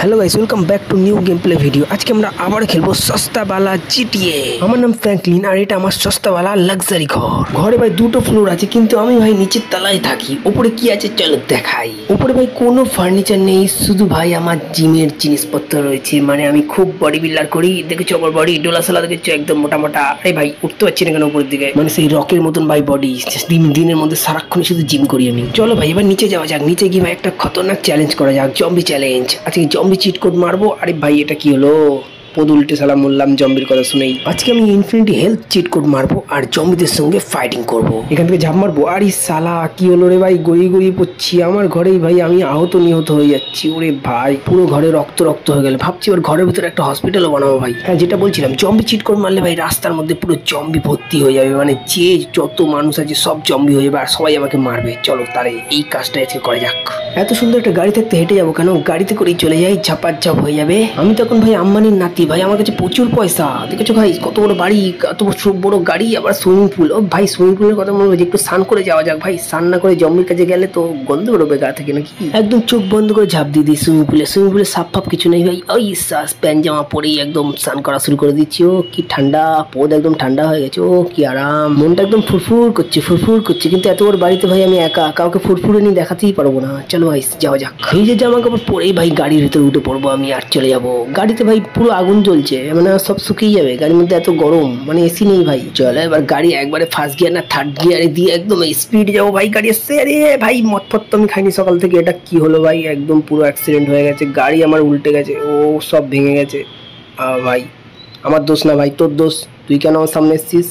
Hello guys welcome back to new game play video আজকে আমরা আবার খেলব সস্তাওয়ালা জিটিএ আমার নাম ফ্র্যাঙ্কলিন আর এটা আমার সস্তাওয়ালা লাক্সারি ঘর। ঘরে ভাই দুটো ফ্লোর আছে, কিন্তু আমি ভাই নিচের তলায় থাকি। উপরে কি আছে চলো দেখাই। উপরে ভাই কোনো ফার্নিচার নেই, শুধু ভাই আমার জিমের জিনিসপত্র রয়েছে। মানে আমি খুব বডি বিল্ডার করি। দেখেছ আমার বডি ডোলা সালা দেখেছ? একদম মোটা মোটা। আরে ভাই, উঠতে পারছি না কেন উপরের দিকে? মানে সেই রকের মতন ভাই বডি দিনের মধ্যে সারাক্ষণ শুধু জিম করি আমি। চলো ভাই, এবার নিচে যাওয়া যাক। নিচে গিয়ে ভাই একটা খতরনাক চ্যালেঞ্জ করা যাক। জম্বি চ্যালেঞ্জ আজকে জম্বি চিট কোড মারবো? আরে ভাই এটা কি হলো? পদ উল্টে সালাম বললাম জম্বির কথা শুনেই, আজকে আমি ইনফিনিটি হেলথ চিট কোড মারবো আর জম্বিদের সঙ্গে ফাইটিং করব। এখান থেকে ঝাঁপ মারবো। আরে সালা, কি হলো রে ভাই? গড়িয়ে গড়িয়ে পড়ছি। আমার ঘরেই ভাই আমি আহত নিহত হয়ে যাচ্ছি। ওরে ভাই, পুরো ঘরে রক্ত রক্ত হয়ে গেল। ভাবছি ওর ঘরের ভিতরে একটা হসপিটালও বানাবো ভাই। হ্যাঁ যেটা বলছিলাম, জম্বি চিট কোড মারলে ভাই রাস্তার মধ্যে পুরো জম্বি ভর্তি হয়ে যাবে। মানে যে যত মানুষ আছে সব জম্বি হয়ে যাবে আর সবাই আমাকে মারবে। চলো তারে এই কাজটা আজকে করা যাক। এত সুন্দর একটা গাড়ি থাকতে হেঁটে যাব কেন? গাড়িতে করেই চলে যাই ঝাপার ঝাপ হয়ে যাবে। আমি তখন ভাই আম্বানির নাতি ভাই, আমার কাছে প্রচুর পয়সা। দেখেছ ভাই, কত বড় বাড়ি, কত বড়- বড় গাড়ি, আবার সুইমিং পুল। ও ভাই, সুইমিং পুলের কথা মনে হচ্ছে, একটু স্নান করে যাওয়া যাক ভাই। স্নান না করে জম্বির কাছে গেলে তো গন্ধ বেরোবে গা থেকে নাকি? একদম চোখ বন্ধ করে ঝাঁপ দিয়ে দিই সুইমিং পুলে। সুইমিং পুলে সাপ ফাপ কিছু নেই ভাই। ওই শ্বাস প্যান্ট, জামা পরেই একদম স্নান করা শুরু করে দিচ্ছি। ও কি ঠান্ডা, পদ একদম ঠান্ডা হয়ে গেছে। ও কি আরাম। মনটা একদম ফুরফুর করছে ফুরফুর করছে। কিন্তু এত বড় বাড়িতে ভাই আমি একা, কাউকে ফুরফুরে নিয়ে দেখাতেই পারব না। চলো ভাই, যাওয়া যাক। এই যে জামা কাপড় পরেই ভাই গাড়ির ভিতরে উঠে পড়ব আমি আর চলে যাব। গাড়িতে ভাই পুরো আগুন জ্বলছে মানে সব শুকিয়ে যাবে, গাড়ির মধ্যে এত গরম মানে এসি নেই ভাই। চলে, এবার গাড়ি একবারে ফার্স্ট গিয়ার না থার্ড গিয়ারে দিয়ে একদম স্পিড যাব। ভাই, গাড়ি এসছে, আরে ভাই মত তো আমি খাইনি সকাল থেকে, এটা কি হলো ভাই? একদম পুরো অ্যাক্সিডেন্ট হয়ে গেছে, গাড়ি আমার উল্টে গেছে, ও সব ভেঙে গেছে। ভাই, আমার দোষ না ভাই, তোর দোষ, তুই কেন আমার সামনে এসছিস?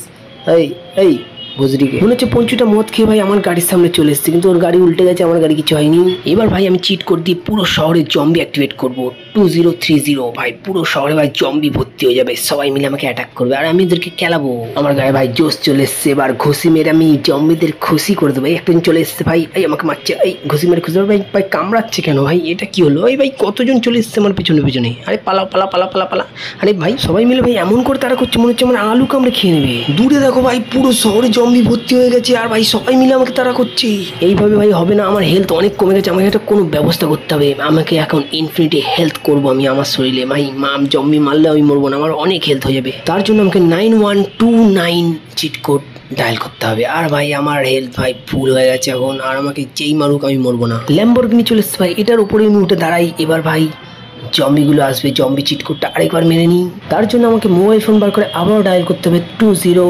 এই এই ভুজরিকে মনে হচ্ছে পঞ্চুটা মদ খেয়ে ভাই আমার গাড়ির সামনে চলে এসেছে, কিন্তু ওর গাড়ি উল্টে গেছে, আমার গাড়ি কিছু হয়নি। এবার ভাই আমি চিট করে দিয়ে পুরো শহরে জম্বি অ্যাক্টিভেট করব। টু জিরো থ্রি জিরো ভাই, পুরো শহরে ভাই জম্বি ভর্তি হয়ে যাবে। সবাই মিলে আমাকে অ্যাটাক করবে, আর আমি এদেরকে খেলাবো। আমার গায়ে ভাই জোশ চলে এসছে, এবার ঘুষি মেরে আমি জম্বিদের খুশি করে দেবো। এই একজন চলে এসছে ভাই, এই আমাকে মারছে, এই ঘুষি মেরে খুশি ভাই ভাই কামড়াচ্ছে কেন ভাই? এটা কি হলো? এই ভাই, কতজন চলে এসছে আমার পিছনে পিছনে? আরে পালা পালা পালা পালা পালা। আরে ভাই, সবাই মিলে ভাই এমন করে তারা করছে, মনে হচ্ছে আমার আলু কামড়ে খেয়ে নেবে। দূরে দেখো ভাই, পুরো শহরে জম্বি ভর্তি হয়ে গেছে, আর ভাই সবাই মিলে আমাকে তারা করছে। এইভাবে ভাই হবে না, আমার হেলথ অনেক কমে গেছে, আমাকে একটা কোনো ব্যবস্থা করতে হবে। আমাকে এখন ইনফিনিটি হেলথ করব আমি আমার শরীরে। ভাই মাম জম্বি মারলে আমি মরবো না, আমার অনেক হেলথ হয়ে যাবে। তার জন্য আমাকে nine one two nine cheat code dial করতে হবে। আর ভাই, আমার হেলথ ভাই ফুল হয়ে গেছে এখন, আর আমাকে যেই মারুক আমি মরবো না। ল্যাম্বর ল্যাম্বরগিনি চলে এসছে ভাই, এটার উপরে আমি উঠে দাঁড়াই। এবার ভাই, জম্বিগুলো আসবে, জম্বি চিট কোডটা আরেকবার মেরে নিই। তার জন্য আমাকে মোবাইল ফোন বার করে আবারও ডায়াল করতে হবে টু জিরো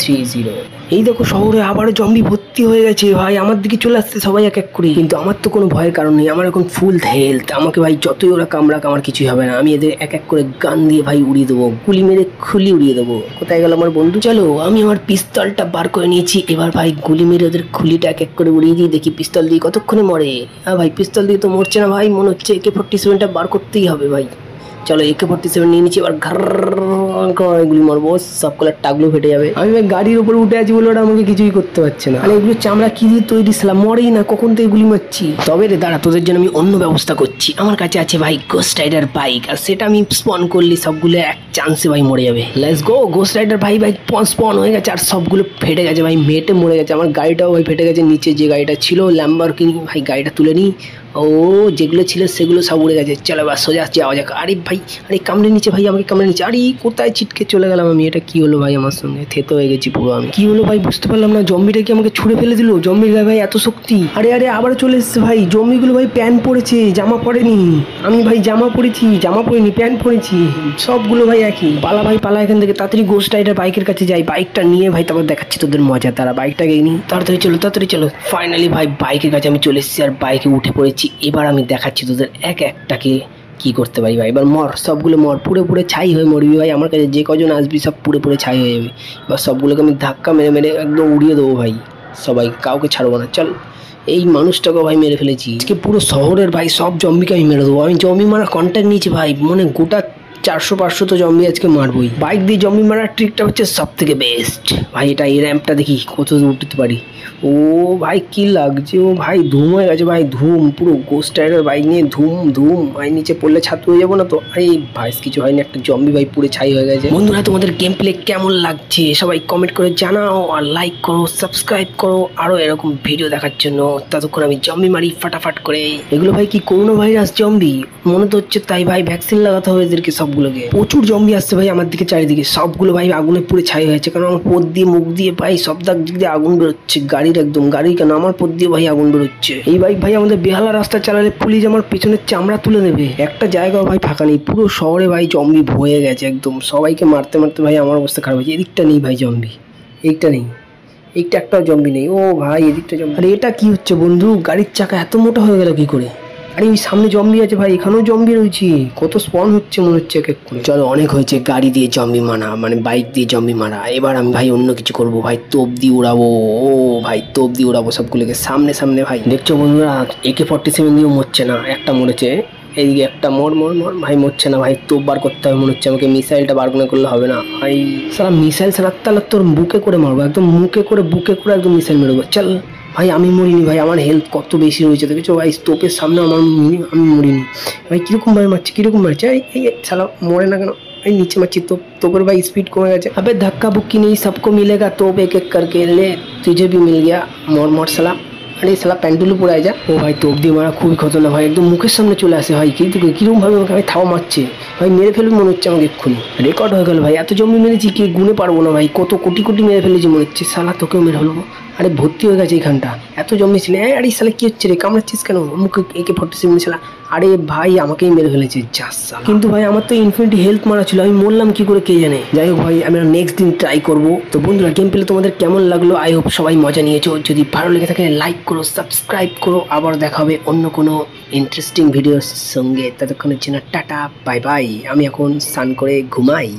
থ্রি জিরো এই দেখো শহরে আবারও জম্বি ভর্তি হয়ে গেছে ভাই, আমার দিকে চলে আসছে সবাই এক এক করে। কিন্তু আমার তো কোনো ভয়ের কারণ নেই, আমার এখন ফুল হেলথ আমাকে ভাই যতই ওরা কামড়াক, আমার কিছুই হবে না। আমি এদের এক এক করে গান দিয়ে ভাই উড়িয়ে দেবো, গুলি মেরে খুলি উড়িয়ে দেবো। কোথায় গেল আমার বন্ধু? চলো, আমি আমার পিস্তলটা বার করে নিয়েছি। এবার ভাই গুলি মেরে ওদের খুলিটা এক এক করে উড়িয়ে দিই দেখি পিস্তল দিয়ে কতক্ষণে মরে। হ্যাঁ ভাই, পিস্তল দিয়ে তো মরছে না ভাই, মনে হচ্ছে একে ফোর্টি সেভেনটা বার করতেই হবে ভাই। চলো একে ফোর্টি সেভেন নিয়ে নিচ্ছি এবার ঘর এগুলি মারবো সব কলার টাকগুলো ফেটে যাবে। আমি গাড়ির উপরে উঠে আছি বলে ওরা আমাকে কিছুই করতে পারছে না। আর এগুলো চামড়া কি দিয়ে তৈরি ছিলাম মরেই না কখন তো এগুলি মারছি? তবে রে দাঁড়া তোদের জন্য আমি অন্য ব্যবস্থা করছি। আমার কাছে আছে ভাই গোস্ট রাইডার বাইক আর সেটা আমি স্পন করলে সবগুলো এক চান্সে ভাই মরে যাবে। লেটস গো গোস্ট রাইডার ভাই ভাই স্পন হয়ে গেছে আর সবগুলো ফেটে গেছে ভাই মেটে মরে গেছে। আমার গাড়িটাও ভাই ফেটে গেছে নিচে যে গাড়িটা ছিল ল্যাম্বার কিনি ভাই গাড়িটা তুলে নিই। ও, যেগুলো ছিল সেগুলো সব উড়ে গেছে। চলো এবার সোজা যাওয়া যাক। আরে ভাই, আরে কামড়ে নিচে ভাই, আমাকে কামড়ে নিচে। আরে, কোথায় ছিটকে চলে গেলাম আমি? এটা কি হলো ভাই আমার সঙ্গে? থেতো হয়ে গেছি পুরো আমি। কি হলো ভাই, বুঝতে পারলাম না। জম্বিটা কি আমাকে ছুঁড়ে ফেলে দিল? জম্বির গায়ে ভাই এত শক্তি। আরে আরে, আবার চলে এসছে ভাই। জম্বিগুলো ভাই প্যান্ট পরেছে, জামা পরেনি। আমি ভাই জামা পরেছি, জামা পরিনি, প্যান্ট পরেছি। সবগুলো ভাই একই। পালা ভাই, পালা এখান থেকে। তাড়াতাড়ি গোস্ট রাইডার বাইকের কাছে যাই। বাইকটা নিয়ে ভাই তারপর দেখাচ্ছি তোদের মজা। তারা বাইকটা বাইকটাকে নিই তাড়াতাড়ি চলো তাড়াতাড়ি চলো। ফাইনালি ভাই, বাইকের কাছে আমি চলে এসেছি আর বাইকে উঠে পড়েছি। এবার আমি দেখাচ্ছি তোদের এক একটাকে কি করতে পারি ভাই। এবার মর, সবগুলো মর পুরে পুরে ছাই হয়ে মরবি ভাই। আমার কাছে যে কজন আসবি সব পুরো পুরে ছাই হয়ে যাবে। এবার সবগুলোকে আমি ধাক্কা মেরে মেরে একদম উড়িয়ে দেবো ভাই। সবাই কাউকে ছাড়বো না। চল, এই মানুষটাকেও ভাই মেরে ফেলেছি। আজকে পুরো শহরের ভাই সব জম্বিকে আমি মেরে দেবো। আমি জমি মারা কন্ট্যাক্ট নিয়েছি ভাই। মানে গোটা চারশো পাঁচশো তো জম্বি আজকে মারবই। বাইক দিয়ে জম্বি মারার ট্রিকটা হচ্ছে সব থেকে বেস্ট ভাই, এটা এই র্যাম্পটা দেখি কত দূর উঠতে পারি। ও ভাই, কি লাগছে? ও ভাই, ধুম হয়ে গেছে ভাই, ধুম, পুরো গোস্ট টায়ারের বাইক নিয়ে ধুম ধুম। ভাই, নিচে পড়লে ছাত হয়ে যাব না তো? আরে ভাই, কিছু হয়নি, একটা জম্বি ভাই পুরো ছাই হয়ে গেছে। বন্ধুরা, তোমাদের গেম প্লে কেমন লাগছে? সবাই কমেন্ট করে জানাও আর লাইক করো সাবস্ক্রাইব করো। আরও এরকম ভিডিও দেখার জন্য ততক্ষণ আমি জম্বি মারি ফাটাফাট করে। এগুলো ভাই কি করোনা ভাইরাস জম্বি মনে তো হচ্ছে তাই ভাই ভ্যাকসিন লাগাতে হবে এদেরকে সবগুলোকে প্রচুর জম্বি আসছে ভাই আমার দিকে চারিদিকে। সবগুলো ভাই আগুনে পুড়ে ছাই হয়েছে কারণ আমার পথ দিয়ে মুখ দিয়ে ভাই সব দাগ দিক দিয়ে আগুন বেরোচ্ছে। গাড়ির একদম গাড়ি কেন? আমার পথ দিয়ে ভাই আগুন বেরোচ্ছে। এই বাইক ভাই আমাদের বেহালা রাস্তা চালালে পুলিশ আমার পেছনের চামড়া তুলে নেবে। একটা জায়গাও ভাই ফাঁকা নেই। পুরো শহরে ভাই জম্বি ভয়ে গেছে একদম। সবাইকে মারতে মারতে ভাই আমার অবস্থা খারাপ হয়েছে। এদিকটা নেই ভাই জম্বি। এইটা নেই। এইটা একটাও জম্বি নেই। ও ভাই, এদিকটা জম্বি। আরে এটা কি হচ্ছে বন্ধু? গাড়ির চাকা এত মোটা হয়ে গেল কি করে? আরে ওই সামনে জম্বি আছে ভাই, এখানেও জম্বি রয়েছে। কত স্পন হচ্ছে মনে হচ্ছে এক এক করে। চলো, অনেক হয়েছে, গাড়ি দিয়ে জম্বি মারা মানে বাইক দিয়ে জম্বি মারা। এবার আমি ভাই অন্য কিছু করব, ভাই তোপ দিয়ে উড়াবো। ও ভাই, তোপ দিয়ে উড়াবো সবগুলোকে সামনে সামনে ভাই। দেখছ বন্ধুরা একে ফর্টি সেভেন দিয়েও মরছে না, একটা মরেছে। এইদিকে একটা মোর মোর মোর, ভাই মরছে না, ভাই তোপ বার করতে হবে মনে হচ্ছে, আমাকে মিসাইলটা বার করে করলে হবে না। ভাই, সারা মিসাইল ছাড়া তাহলে তোর বুকে করে মারবো, একদম মুখে করে, বুকে করে একদম মিসাইল মেরবো চল। ভাই, আমি মরিনি ভাই, আমার হেলথ কত বেশি রয়েছে, দেখেছ ভাই? স্তোপের সামনে আমার আমি মরিনি। ভাই, কীরকম ভাই মারছে, কীরকম মারছে? এই সালা মরে না কেন? এই নিচে মারছি তো তোপের ভাই স্পিড কমে গেছে। আবে ধাক্কা বুক্কি নেই, সবকো মিলেগা তো এক এক করকে লে তুঝে বি মিল গিয়া মর মর সালা আরে সালা প্যান্ডুলু পড়ায় যা। ও ভাই, তোপ দিয়ে মারা খুবই খতরনাক ভাই, একদম মুখের সামনে চলে আসে ভাই কিন্তু কীরকমভাবে আমাকে আমি থাও মারছে? ভাই, মেরে ফেলবে মনে হচ্ছে আমাকে এক্ষুনি। রেকর্ড হয়ে গেল ভাই, এত জমি মেরেছি কি, গুনে পারব না ভাই, কত কোটি কোটি মেরে ফেলেছি মনে হচ্ছে সালা তোকেও মেরে ফেলব। আরে ভর্তি হয়ে গেছে এখানটা। এত জমি ছিল আরে সালে কি হচ্ছে রে? কামড়াচ্ছিস কেন? মুখে একে ফোর্টি সেভেন শালা। আরে ভাই, আমাকেই মেরে ফেলেছে। যাস। কিন্তু ভাই, আমার তো ইনফিনিটি হেলথ মারা ছিল। আমি মরলাম কি করে কে জানে? যাই হোক ভাই, আমি নেক্সট দিন ট্রাই করব। তো বন্ধুরা গেম পেলে তোমাদের কেমন লাগল? আই হোপ সবাই মজা নিয়েছো। যদি ভালো লেগে থাকে লাইক করো সাবস্ক্রাইব করো। আবার দেখা হবে অন্য কোনো ইন্টারেস্টিং ভিডিওর সঙ্গে। ততক্ষণের জন্য টাটা বাই বাই আমি এখন স্নান করে ঘুমাই।